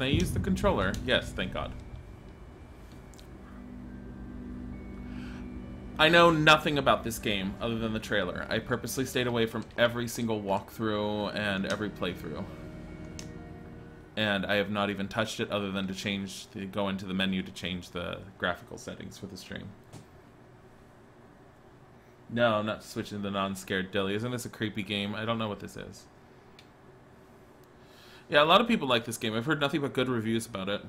Can I use the controller? Yes, thank God. I know nothing about this game other than the trailer. I purposely stayed away from every single walkthrough and every playthrough. And I have not even touched it other than to change, to go into the menu to change the graphical settings for the stream. No, I'm not switching to the non-scared Dilly. Isn't this a creepy game? I don't know what this is. Yeah, a lot of people like this game. I've heard nothing but good reviews about it.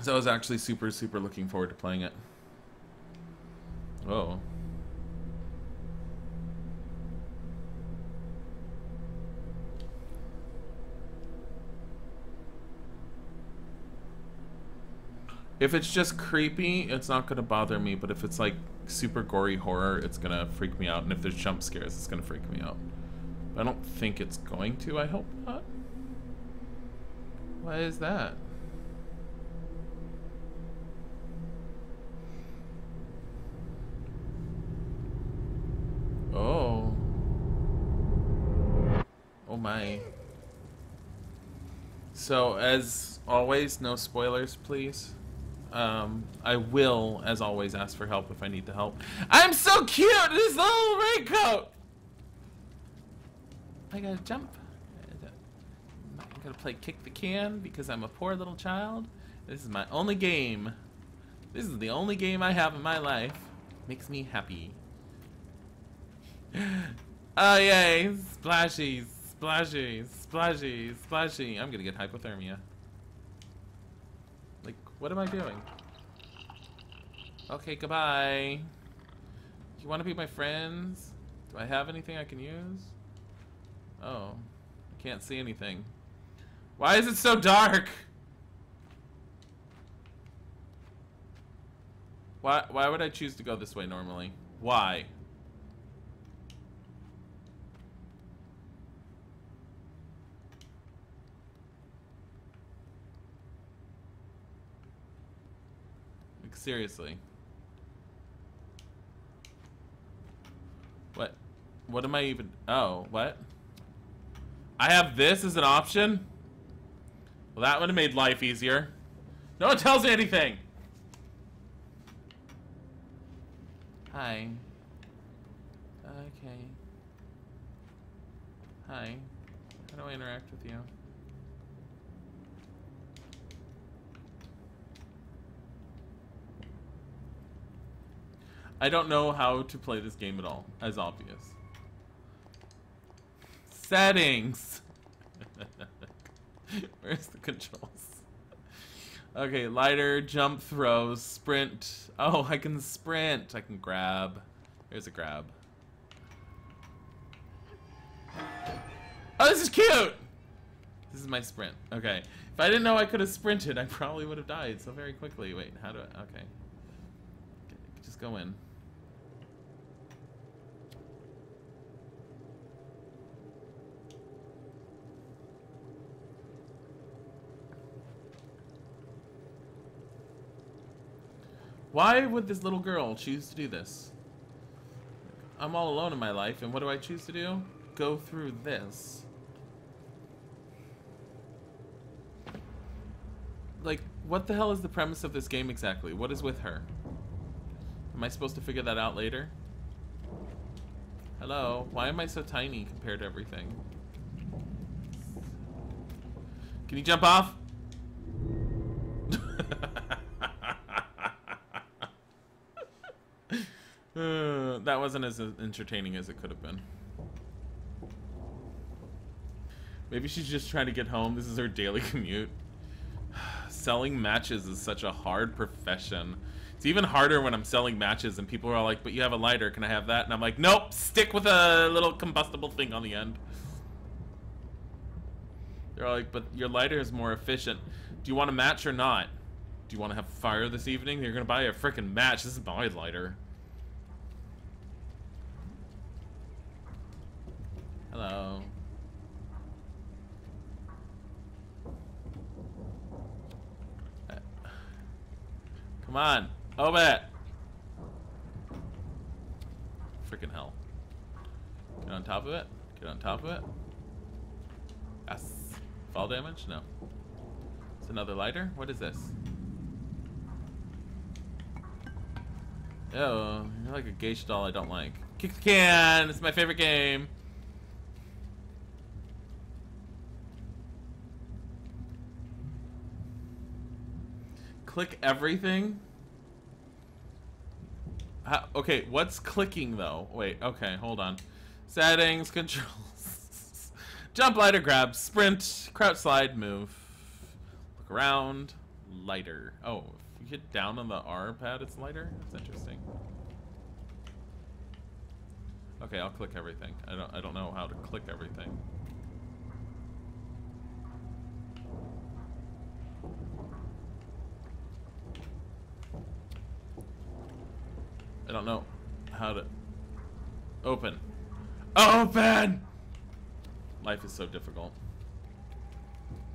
So I was actually super, super looking forward to playing it. Oh. If it's just creepy, it's not going to bother me, but if it's like super gory horror, it's going to freak me out. And if there's jump scares, it's going to freak me out. I don't think it's going to, I hope not. Why is that? Oh. Oh my. So, as always, no spoilers, please. Um, I will, as always, ask for help if I need to help. I'm so cute! This little raincoat! I gotta jump. I'm gonna play kick the can because I'm a poor little child. This is my only game. This is the only game I have in my life. Makes me happy. Oh yay! Splashy, splashy, splashy, splashy. I'm gonna get hypothermia. Like, what am I doing? Okay, goodbye. Do you wanna be my friends? Do I have anything I can use? Oh, I can't see anything. Why is it so dark? Why, why would I choose to go this way normally? Why? Like, seriously. What? What am I even... Oh, what? I have this as an option? Well, that would have made life easier. No one tells me anything! Hi. Okay. Hi. How do I interact with you? I don't know how to play this game at all, as obvious. Settings! Where's the controls? Okay, lighter, jump throws, sprint. Oh, I can sprint. I can grab. Here's a grab. Oh, this is cute! This is my sprint. Okay. If I didn't know I could have sprinted, I probably would have died so very quickly. Wait, how do I... Okay. Just go in. Why would this little girl choose to do this? I'm all alone in my life, and what do I choose to do? Go through this. Like, what the hell is the premise of this game exactly? What is with her? Am I supposed to figure that out later? Hello? Why am I so tiny compared to everything? Can you jump off? Uh, that wasn't as entertaining as it could have been. Maybe she's just trying to get home. This is her daily commute. selling matches is such a hard profession. It's even harder when I'm selling matches and people are all like, but you have a lighter, can I have that? And I'm like, nope, stick with a little combustible thing on the end. They're all like, but your lighter is more efficient. Do you want a match or not? Do you want to have fire this evening? You're gonna buy a freaking match. This is my lighter. Hello. Uh, come on. Over it. Freaking hell. Get on top of it. Get on top of it. Yes. Fall damage? No. It's another lighter? What is this? Oh, you're like a geisha doll I don't like. Kick the can! It's my favorite game! Click everything? How, okay, what's clicking though? Wait, okay, hold on. Settings, controls. Jump, lighter, grab, sprint, crouch, slide, move. Look around, lighter. Oh, if you hit down on the R pad, it's lighter? That's interesting. Okay, I'll click everything. I don't I don't know how to click everything. I don't know how to open. Open! Life is so difficult.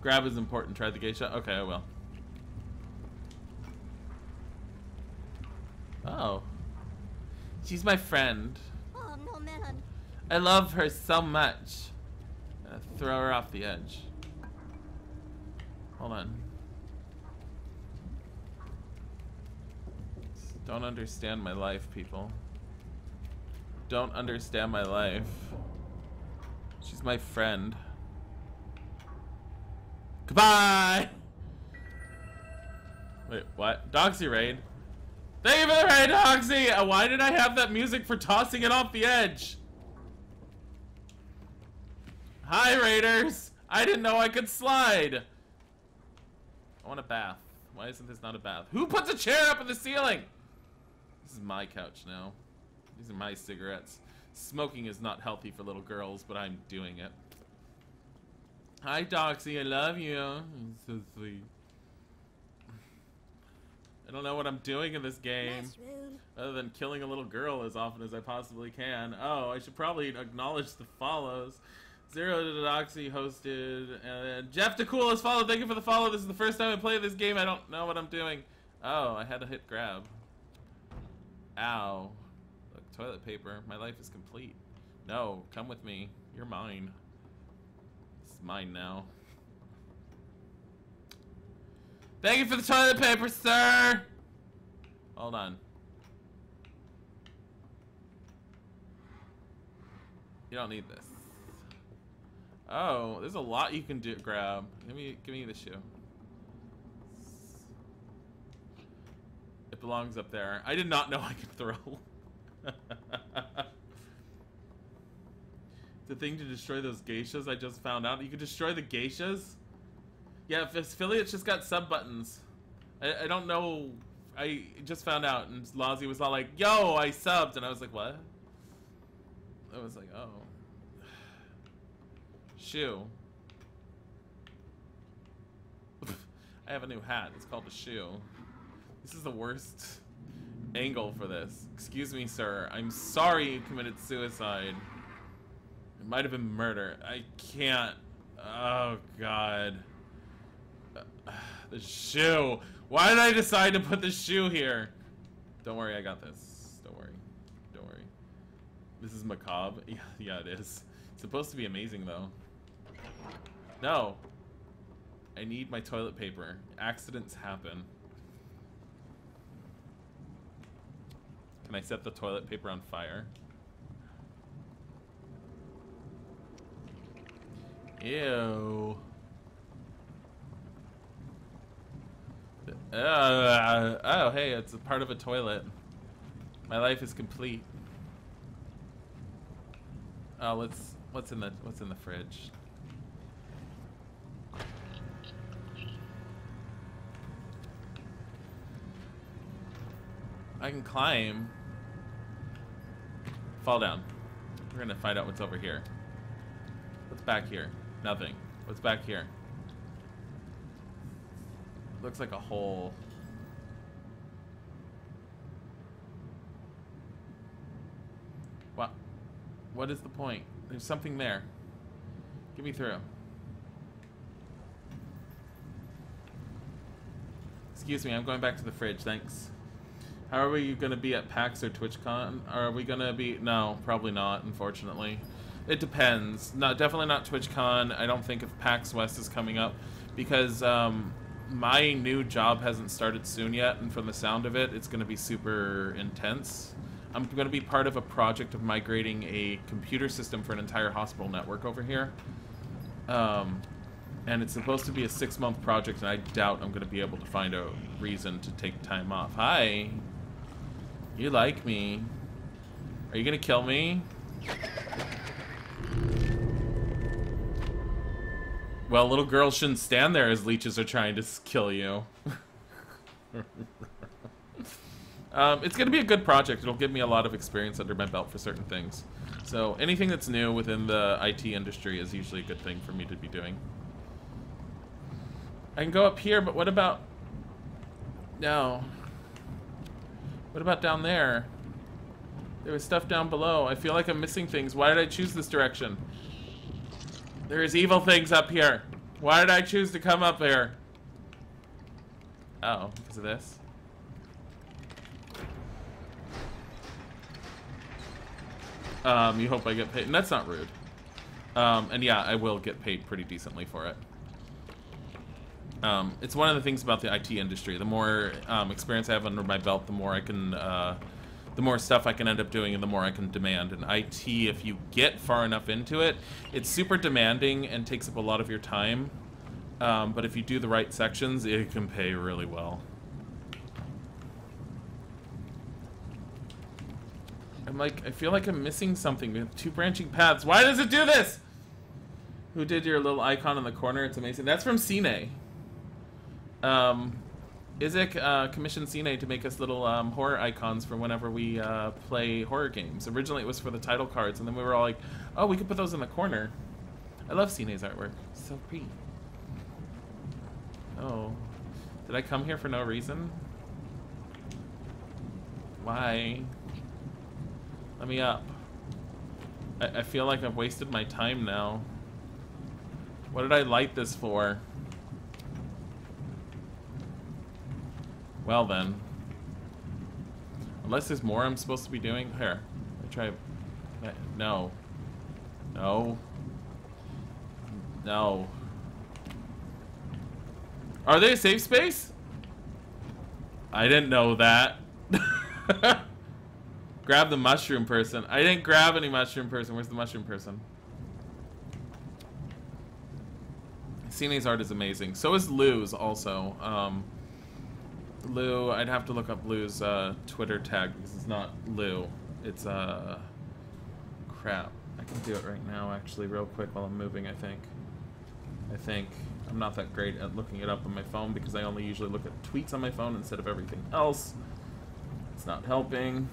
Grab is important. Try the geisha. Okay, I will. Oh. She's my friend. Oh no, man. I love her so much. Throw her off the edge. Hold on. Don't understand my life, people. Don't understand my life. She's my friend. Goodbye! Wait, what? Doxy raid? Thank you for the raid, Doxy! Uh, Why did I have that music for tossing it off the edge? Hi, Raiders! I didn't know I could slide! I want a bath. Why isn't this not a bath? Who puts a chair up in the ceiling? Is my couch now. These are my cigarettes. Smoking is not healthy for little girls, but I'm doing it. Hi, Doxy. I love you. You're so sweet. I don't know what I'm doing in this game. Other than killing a little girl as often as I possibly can. Oh, I should probably acknowledge the follows. Zero to Doxy hosted. And Jeff DeCool has followed. Thank you for the follow. This is the first time I play this game. I don't know what I'm doing. Oh, I had to hit grab. Ow. Look, toilet paper. My life is complete. No, come with me. You're mine. It's mine now. Thank you for the toilet paper, sir! Hold on. You don't need this. Oh, there's a lot you can do. Grab. Give me, give me the shoe. Belongs up there. I did not know I could throw. the thing to destroy those geishas, I just found out. You could destroy the geishas? Yeah, affiliates just got sub buttons. I, I don't know. I just found out, and Lozzie was all like, "Yo, I subbed," and I was like, "What?" I was like, "Oh." Shoe. I have a new hat. It's called a shoe. This is the worst angle for this. Excuse me, sir. I'm sorry you committed suicide. It might have been murder. I can't. Oh, God. The shoe. Why did I decide to put the shoe here? Don't worry, I got this. Don't worry. Don't worry. This is macabre. Yeah, yeah, it is. It's supposed to be amazing, though. No. I need my toilet paper. Accidents happen. Can I set the toilet paper on fire? Ew. Uh, oh, hey, it's a part of a toilet. My life is complete. Oh, let's what's in the what's in the fridge? I can climb. Fall down. We're gonna find out what's over here. What's back here? Nothing. What's back here? Looks like a hole. What? What is the point? There's something there. Get me through. Excuse me, I'm going back to the fridge, thanks. How are we going to be at PAX or TwitchCon? Are we going to be... No, probably not, unfortunately. It depends. No, definitely not TwitchCon. I don't think if PAX West is coming up because um, my new job hasn't started soon yet, and from the sound of it, it's going to be super intense. I'm going to be part of a project of migrating a computer system for an entire hospital network over here. Um, and it's supposed to be a six-month project, and I doubt I'm going to be able to find a reason to take time off. Hi. You like me. Are you to kill me? Well, little girls shouldn't stand there as leeches are trying to kill you. um, it's going to be a good project. It'll give me a lot of experience under my belt for certain things. So anything that's new within the IT industry is usually a good thing for me to be doing. I can go up here, but what about... No. What about down there? There was stuff down below. I feel like I'm missing things. Why did I choose this direction? There's evil things up here. Why did I choose to come up there? Oh, because of this? Um, you hope I get paid. And that's not rude. Um, and yeah, I will get paid pretty decently for it. Um, it's one of the things about the IT industry. The more um, experience I have under my belt, the more I can, uh, the more stuff I can end up doing, and the more I can demand. And IT, if you get far enough into it, it's super demanding and takes up a lot of your time. Um, but if you do the right sections, it can pay really well. I'm like, I feel like I'm missing something. We have two branching paths. Why does it do this? Who did your little icon in the corner? It's amazing. That's from Signe. Um, Isaac uh, commissioned Signe to make us little um, horror icons for whenever we uh, play horror games. Originally, it was for the title cards, and then we were all like, "Oh, we could put those in the corner." I love Signe's artwork. So pretty. Oh, did I come here for no reason? Why? Let me up. I, I feel like I've wasted my time now. What did I light this for? Well then. Unless there's more I'm supposed to be doing. Here. I try. No. No. No. Are they a safe space? I didn't know that. grab the mushroom person. I didn't grab any mushroom person. Where's the mushroom person? Signe's art is amazing. So is Lou's also. Um, Lou, I'd have to look up Lou's uh, Twitter tag because it's not Lou. It's, uh, crap. I can do it right now, actually, real quick while I'm moving, I think. I think. I'm not that great at looking it up on my phone because I only usually look at tweets on my phone instead of everything else. It's not helping.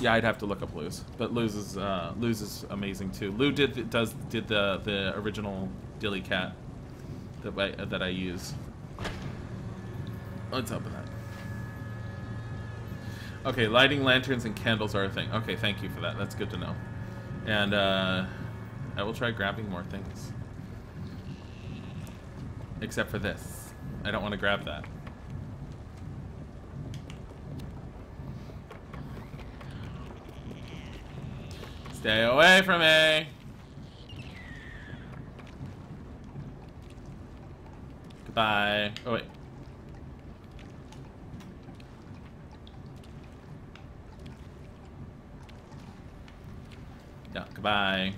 Yeah, I'd have to look up Lou's, but Lou's is uh, Lou's is amazing too. Lou did does did the the original Dilly Cat that I that I use. Let's open that. Okay, lighting lanterns and candles are a thing. Okay, thank you for that. That's good to know. And uh, I will try grabbing more things. Except for this. I don't want to grab that. Stay away from me! Goodbye. Oh, wait. Yeah, goodbye.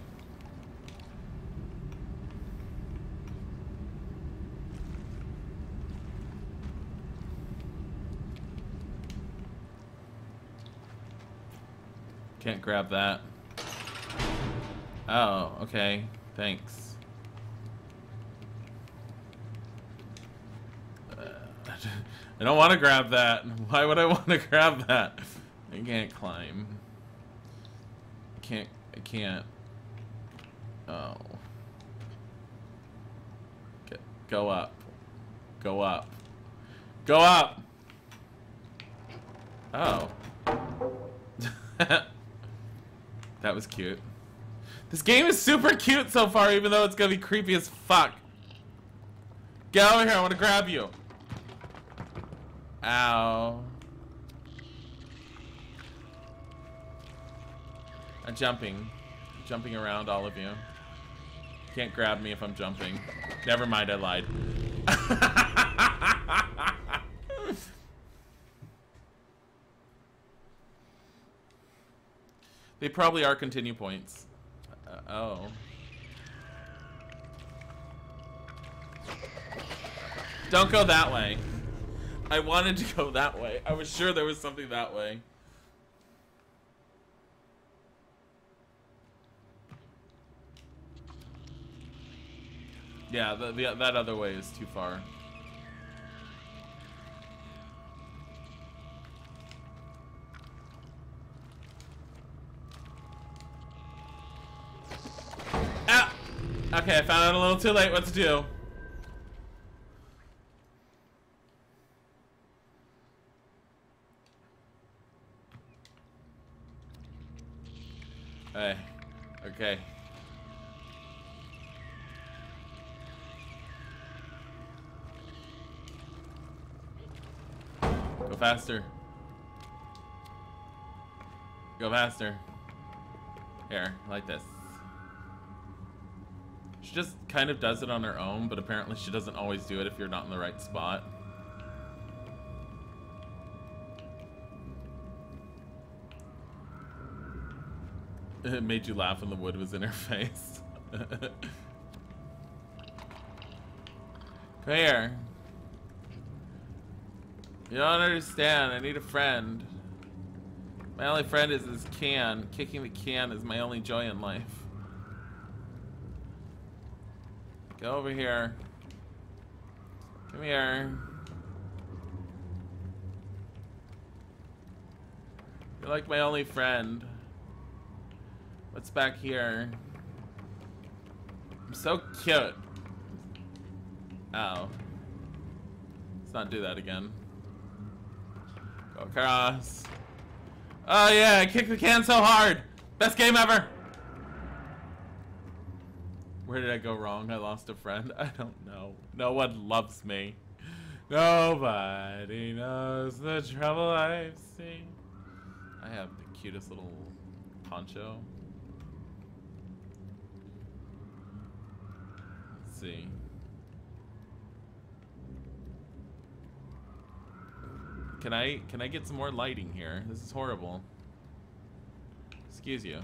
Can't grab that. Oh, okay. Thanks. Uh, I don't want to grab that. Why would I want to grab that? I can't climb. I can't. Can't. Oh. Go up. Go up. Go up! Oh. That was cute. This game is super cute so far, even though it's gonna be creepy as fuck. Get over here, I wanna grab you. Ow. I'm jumping. Jumping around all of you. Can't grab me if I'm jumping. Never mind, I lied. they probably are continue points. Uh, oh. Don't go that way. I wanted to go that way. I was sure there was something that way. Yeah, the, the, that other way is too far. Ah! Okay, I found out a little too late what to do. Hey, okay. Go faster. Go faster. Here, like this. She just kind of does it on her own, but apparently she doesn't always do it if you're not in the right spot. It made you laugh when the wood was in her face. Come here. You don't understand. I need a friend. My only friend is this can. Kicking the can is my only joy in life. Go over here. Come here. You're like my only friend. What's back here? I'm so cute. Ow. Let's not do that again. Oh, Across. Oh yeah, I kicked the can so hard. Best game ever. Where did I go wrong? I lost a friend. I don't know. No one loves me. Nobody knows the trouble I've seen. I have the cutest little poncho. Let's see. Can I can I get some more lighting here? This is horrible. Excuse you.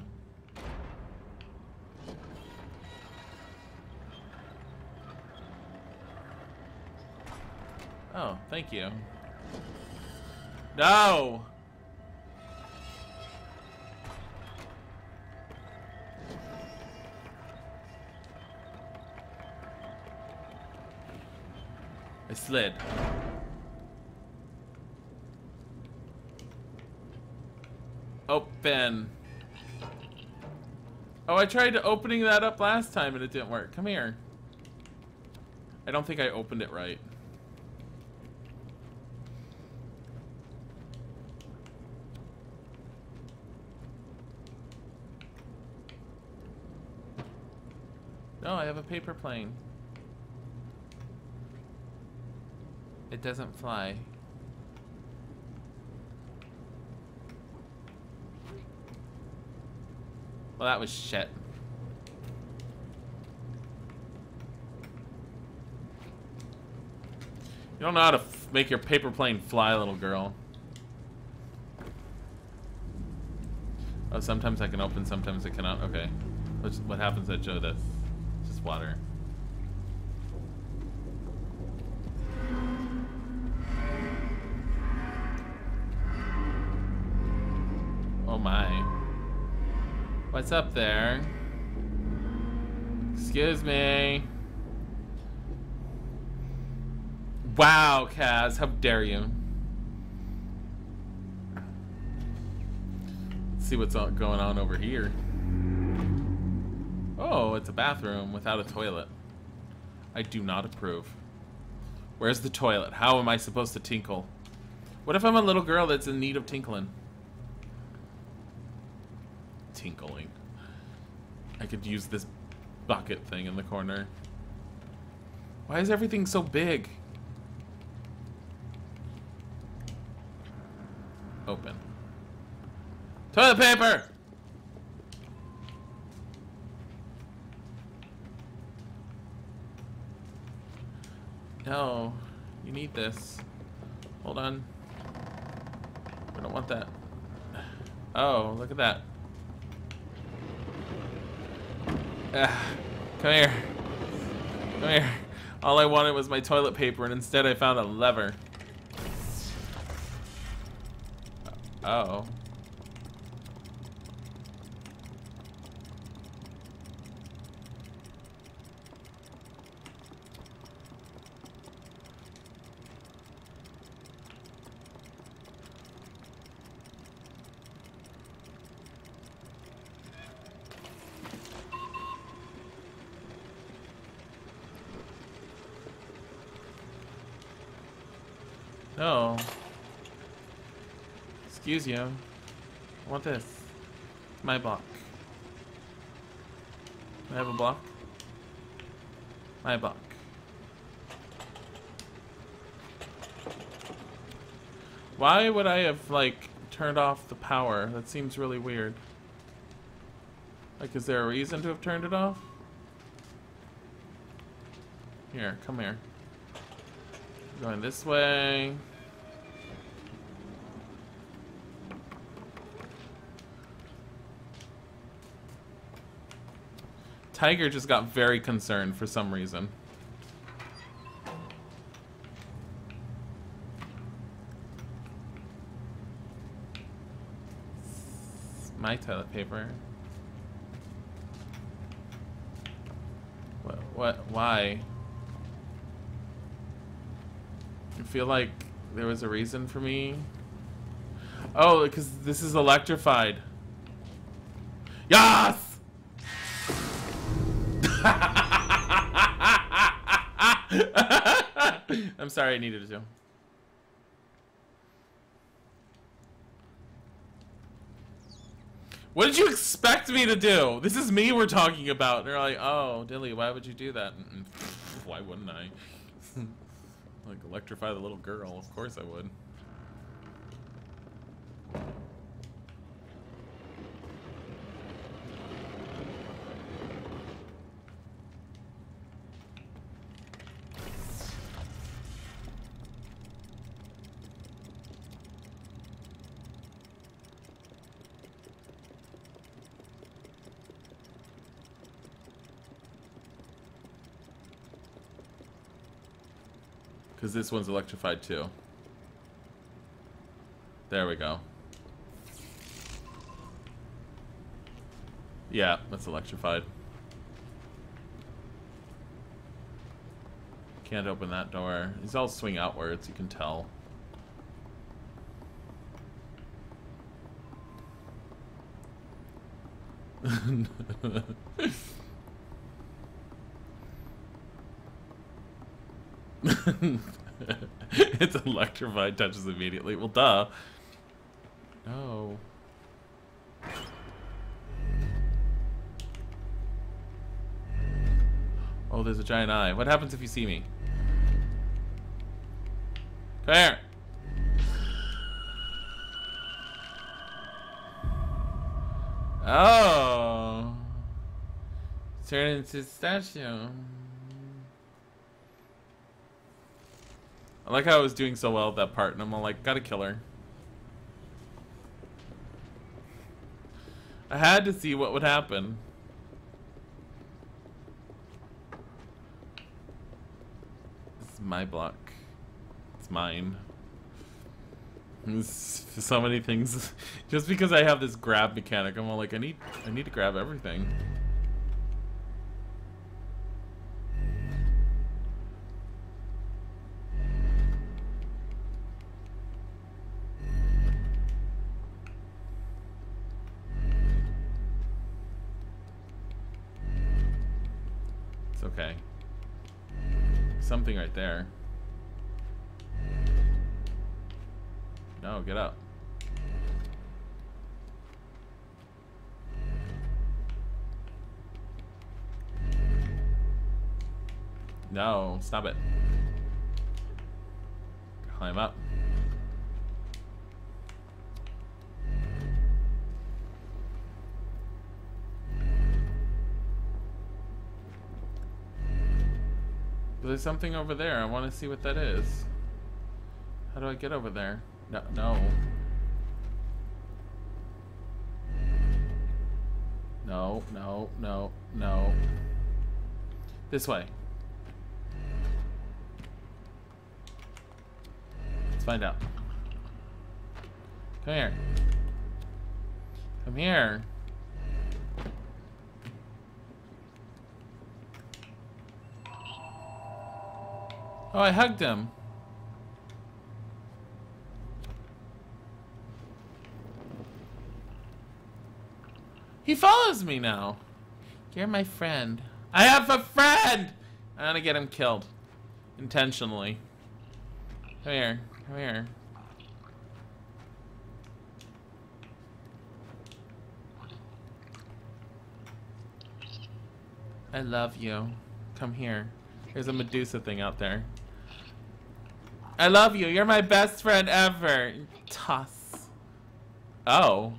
Oh, thank you. No! I slid. Open. Oh, I tried opening that up last time and it didn't work. Come here. I don't think I opened it right. No, I have a paper plane. It doesn't fly. Well, that was shit. You don't know how to make your paper plane fly, little girl. Oh, sometimes I can open, sometimes I cannot. Okay. What's, what happens at Joe That's Just water. Up there? Excuse me. Wow, Kaz, how dare you? Let's see what's going on over here. Oh, it's a bathroom without a toilet. I do not approve. Where's the toilet? How am I supposed to tinkle? What if I'm a little girl that's in need of tinkling? tinkling. I could use this bucket thing in the corner. Why is everything so big? Open. Toilet paper! No. You need this. Hold on. I don't want that. Oh, look at that. Ah, come here. Come here. All I wanted was my toilet paper, and instead I found a lever. Oh. No. Excuse you. I want this. My block. I have a block? My block. Why would I have, like, turned off the power? That seems really weird. Like, is there a reason to have turned it off? Here, come here. Going this way. Tiger just got very concerned for some reason. My toilet paper. What? What? Why? I feel like there was a reason for me. Oh, because this is electrified. Yes! I'm sorry I needed to. What did you expect me to do? This is me we're talking about. And they're like, oh, Dilly, why would you do that? why wouldn't I? like, electrify the little girl. Of course I would. This one's electrified too. There we go. Yeah, that's electrified. Can't open that door. These all swing outwards, you can tell. it's electrified, touches immediately. Well, duh. No. Oh, there's a giant eye. What happens if you see me? Come here. Oh. Turn into statue. I like how I was doing so well at that part, and I'm all like, gotta kill her. I had to see what would happen. This is my block. It's mine. There's so many things. Just because I have this grab mechanic, I'm all like, I need, I need to grab everything. Something right there. No, get up. No, stop it. Climb up. There's something over there. I want to see what that is. How do I get over there? No, no. No, no, no, no. This way. Let's find out. Come here. Come here. Oh, I hugged him. He follows me now. You're my friend. I have a friend! I'm gonna get him killed. Intentionally. Come here. Come here. I love you. Come here. There's a Medusa thing out there. I love you. You're my best friend ever. Toss. Oh.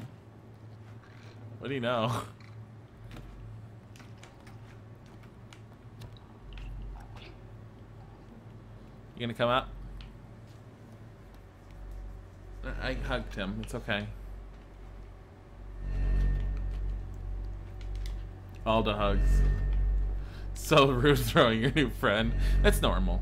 What do you know? You gonna come up? I hugged him. It's okay. All the hugs. So rude throwing your new friend. That's normal.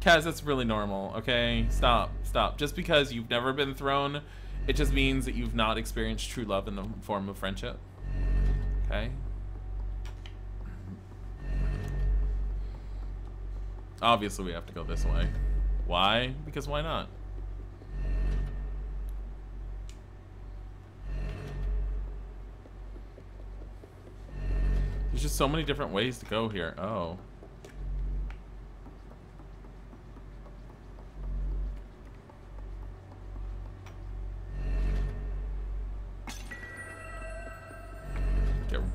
Kaz, that's really normal, okay? Stop, stop. Just because you've never been thrown, it just means that you've not experienced true love in the form of friendship. Okay? Obviously we have to go this way. Why? Because why not? There's just so many different ways to go here. Oh.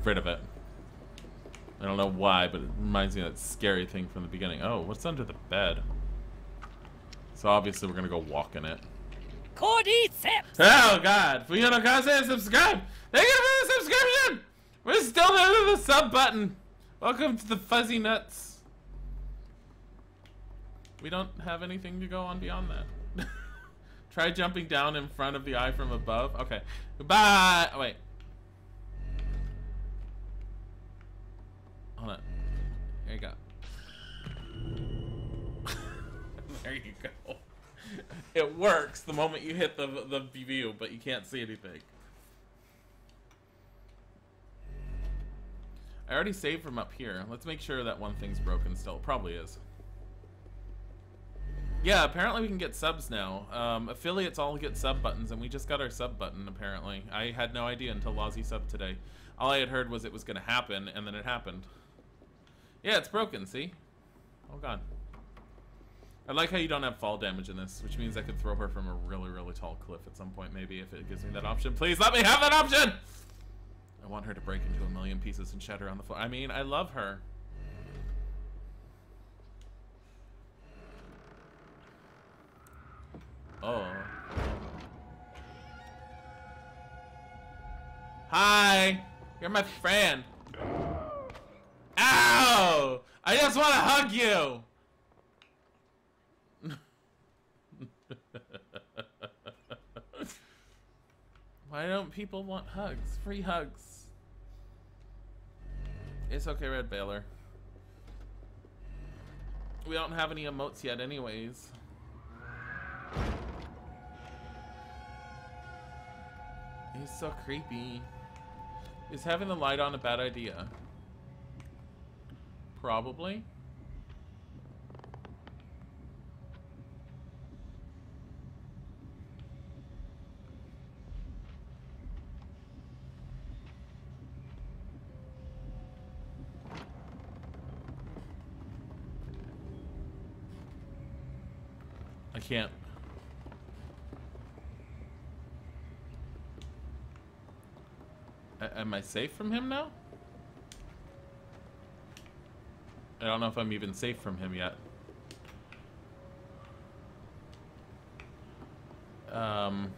Rid of it. I don't know why, but it reminds me of that scary thing from the beginning. Oh, what's under the bed? So obviously we're gonna go walk in it. Cordyceps! Oh god! Fuyano Kase, subscribe! Thank you for the subscription! We're still under the sub button! Welcome to the fuzzy nuts. We don't have anything to go on beyond that. Try jumping down in front of the eye from above. Okay. Goodbye! Oh, wait. Hold on. There you go. there you go. It works the moment you hit the the view, but you can't see anything. I already saved from up here. Let's make sure that one thing's broken still. Probably is. Yeah, apparently we can get subs now. Um, affiliates all get sub buttons, and we just got our sub button, apparently. I had no idea until Lozzie sub today. All I had heard was it was going to happen, and then it happened. Yeah, it's broken, see? Oh god. I like how you don't have fall damage in this, which means I could throw her from a really, really tall cliff at some point, maybe, if it gives me that option. Please let me have that option! I want her to break into a million pieces and shatter on the floor. I mean, I love her. Oh. Hi! You're my friend. Ow! I just want to hug you! Why don't people want hugs? Free hugs. It's okay, Red Baylor. We don't have any emotes yet anyways. He's so creepy. Is having the light on a bad idea? Probably. I can't. Am I safe from him now? I don't know if I'm even safe from him yet. Um...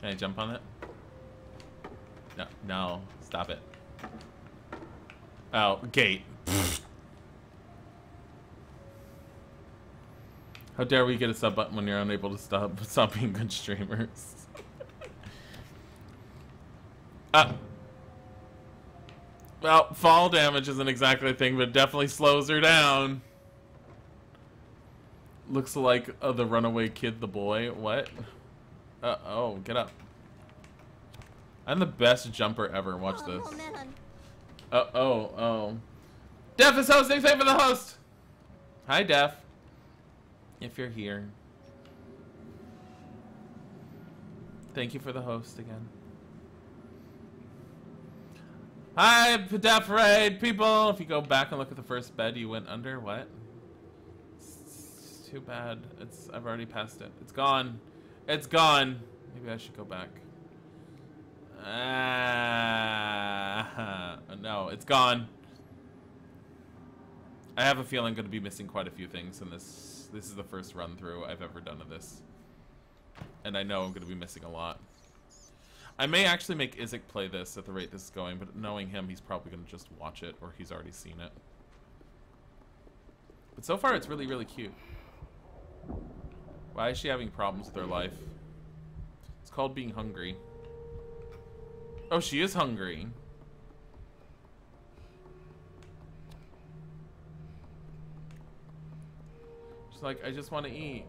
Can I jump on it? No, no, stop it. Oh, gate. How dare we get a sub button when you're unable to stop stop being good streamers? uh, well, fall damage isn't exactly a thing, but it definitely slows her down. Looks like uh, the runaway kid, the boy. What? Uh oh, get up. I'm the best jumper ever. Watch this. Uh oh, oh. Def is hosting. Say for the host. Hi, Def. If you're here. Thank you for the host again. Hi, Def Raid people. If you go back and look at the first bed you went under, what? It's too bad. It's I've already passed it. It's gone. It's gone. Maybe I should go back. Ah, no, it's gone. I have a feeling I'm going to be missing quite a few things in this. This is the first run through I've ever done of this. And I know I'm going to be missing a lot. I may actually make Izik play this at the rate this is going, but knowing him, he's probably going to just watch it, or he's already seen it. But so far, it's really, really cute. Why is she having problems with her life? It's called being hungry. Oh, she is hungry. She's like, I just want to eat.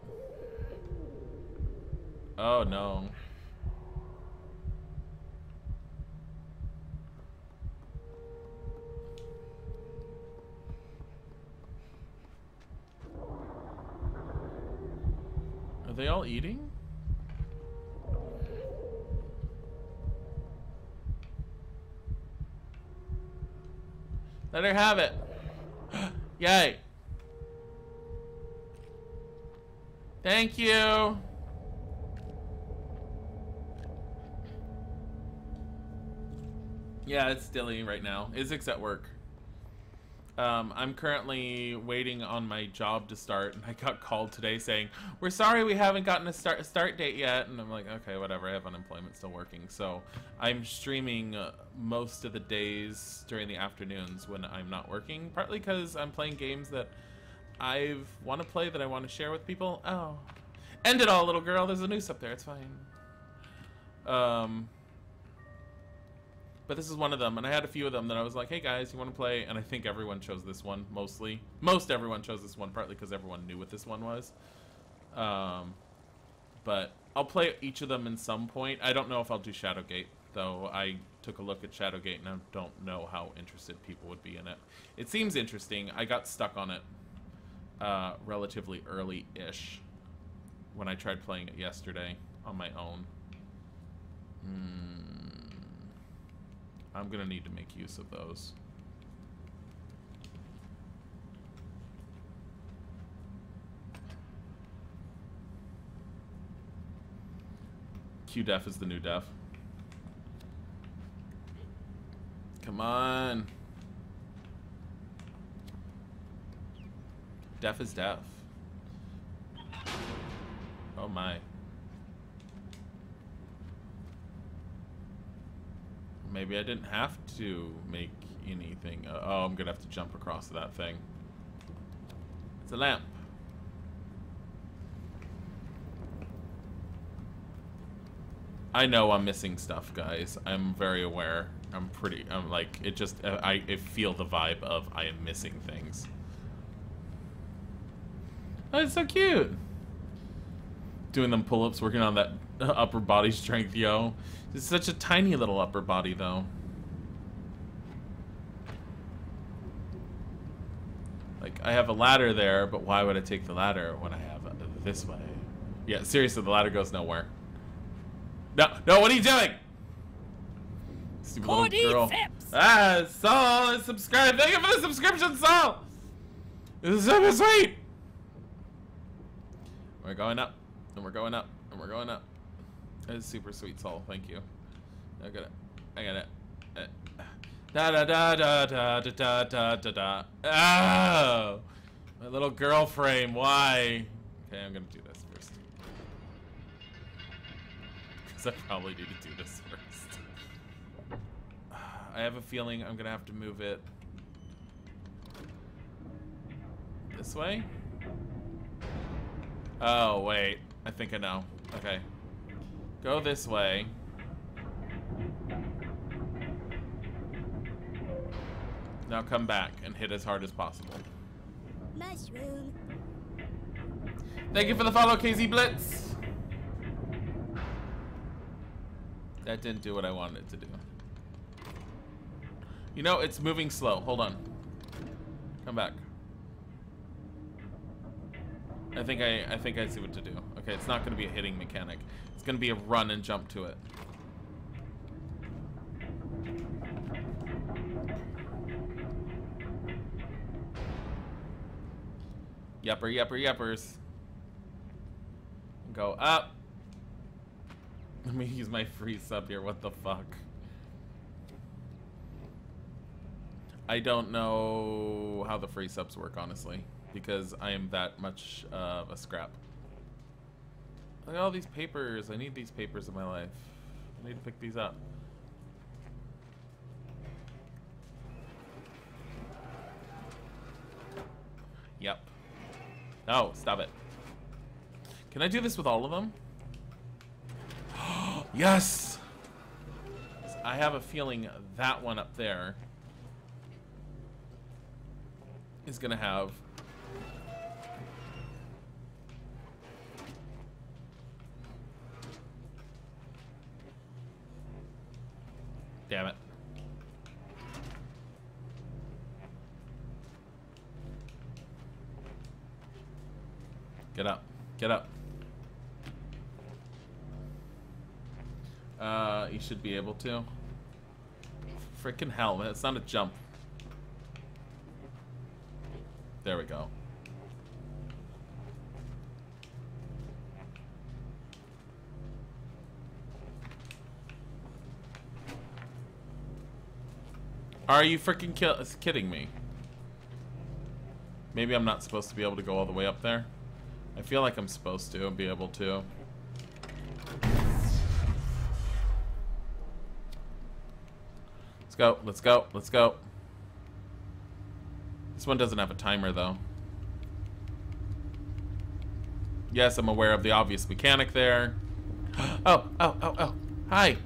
Oh, no. They all eating? Let her have it. Yay. Thank you. Yeah, it's Dilly right now. Izik's at work. Um, I'm currently waiting on my job to start, and I got called today saying, "We're sorry we haven't gotten a start start date yet." And I'm like, "Okay, whatever. I have unemployment still working." So I'm streaming uh, most of the days during the afternoons when I'm not working, partly because I'm playing games that I want to play that I want to share with people. Oh, end it all, little girl. There's a noose up there. It's fine. Um, but this is one of them, and I had a few of them that I was like, hey guys, you want to play? And I think everyone chose this one, mostly. Most everyone chose this one, partly because everyone knew what this one was. Um, but I'll play each of them in some point. I don't know if I'll do Shadowgate, though. I took a look at Shadowgate, and I don't know how interested people would be in it. It seems interesting. I got stuck on it uh, relatively early-ish when I tried playing it yesterday on my own. Hmm. I'm gonna need to make use of those. Q def is the new def. Come on. Def is def. Oh my. Maybe I didn't have to make anything. Uh, oh, I'm gonna have to jump across that thing. It's a lamp. I know I'm missing stuff, guys. I'm very aware. I'm pretty, I'm like, it just, uh, I, I feel the vibe of I am missing things. Oh, it's so cute. Doing them pull-ups, working on that upper body strength, yo. It's such a tiny little upper body, though. Like, I have a ladder there, but why would I take the ladder when I have this way? Yeah, seriously, the ladder goes nowhere. No, no, what are you doing? Stupid little girl. Ah, Saul, subscribe. Thank you for the subscription, Saul. This is so sweet. We're going up, and we're going up, and we're going up. It's super sweet soul. Thank you. I got it. I got it. Uh, da da da da da da da da da. Oh, my little girl frame. Why? Okay, I'm gonna do this first. Because I probably need to do this first. I have a feeling I'm gonna have to move it This way? Oh, wait. I think I know. Okay. Go this way. Now come back and hit as hard as possible. Mushroom. Thank you for the follow, KZ Blitz. That didn't do what I wanted it to do. You know, it's moving slow. Hold on. Come back. I think I I think I see what to do. Okay, it's not going to be a hitting mechanic. Going to be a run and jump to it. Yepper, yepper, yeppers. Go up. Let me use my free sub here. What the fuck? I don't know how the free subs work, honestly, because I am that much of a scrap. Look at all these papers. I need these papers in my life. I need to pick these up. Yep. No, stop it. Can I do this with all of them? yes! I have a feeling that one up there is gonna have Get up. Uh, you should be able to. Freaking hell, man. It's not a jump. There we go. Are you freaking kidding me? Maybe I'm not supposed to be able to go all the way up there. I feel like I'm supposed to be able to. Let's go, let's go, let's go. This one doesn't have a timer, though. Yes, I'm aware of the obvious mechanic there. Oh, oh, oh, oh. Hi.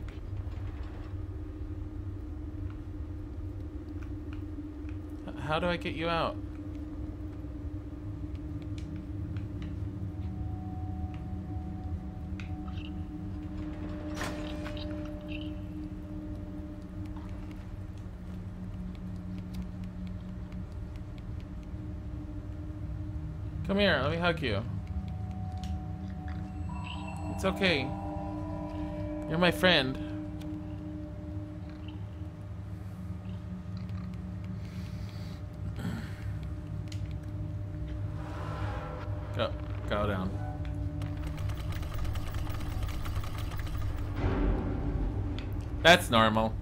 How do I get you out? Here, let me hug you. It's okay. You're my friend. Go, go down. That's normal.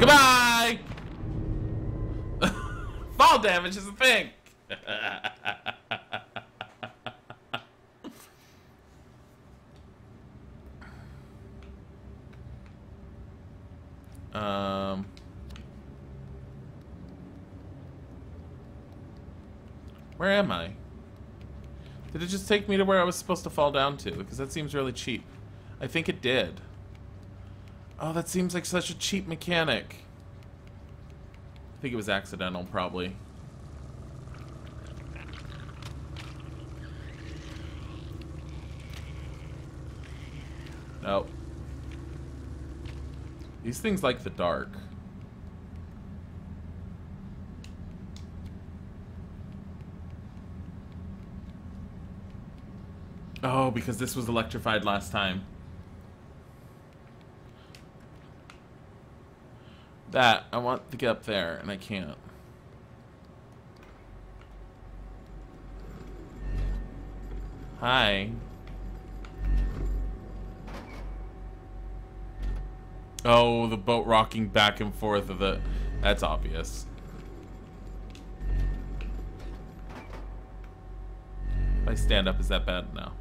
Goodbye! Fall damage is a thing! um... Where am I? Did it just take me to where I was supposed to fall down to? Because that seems really cheap. I think it did. Oh, that seems like such a cheap mechanic. I think it was accidental, probably. Nope. These things like the dark. Oh, because this was electrified last time. That, I want to get up there, and I can't. Hi. Oh, the boat rocking back and forth of the... That's obvious. If I stand up, is that bad? No.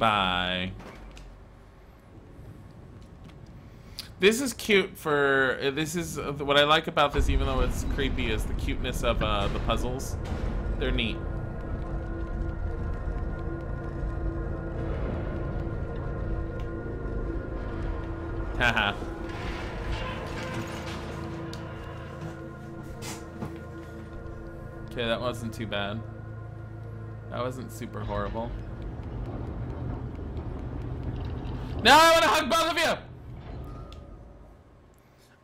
Goodbye. This is cute for, uh, this is, uh, what I like about this, even though it's creepy, is the cuteness of uh, the puzzles. They're neat. Haha. okay, that wasn't too bad. That wasn't super horrible. No, I want to hug both of you!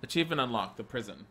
Achievement unlocked, the prison.